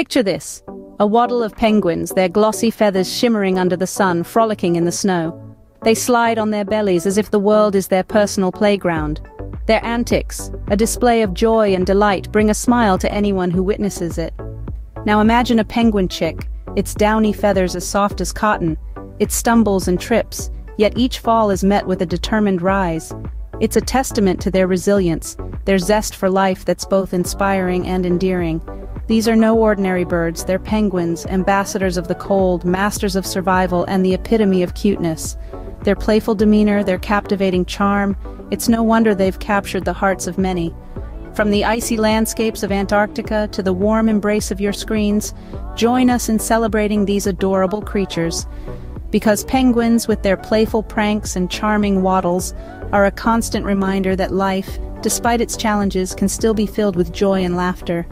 Picture this. A waddle of penguins, their glossy feathers shimmering under the sun, frolicking in the snow. They slide on their bellies as if the world is their personal playground. Their antics, a display of joy and delight, bring a smile to anyone who witnesses it. Now imagine a penguin chick, its downy feathers as soft as cotton. It stumbles and trips, yet each fall is met with a determined rise. It's a testament to their resilience, their zest for life that's both inspiring and endearing. These are no ordinary birds, they're penguins, ambassadors of the cold, masters of survival, and the epitome of cuteness. Their playful demeanor, their captivating charm, it's no wonder they've captured the hearts of many. From the icy landscapes of Antarctica to the warm embrace of your screens, join us in celebrating these adorable creatures. Because penguins, with their playful pranks and charming waddles, are a constant reminder that life, despite its challenges, can still be filled with joy and laughter.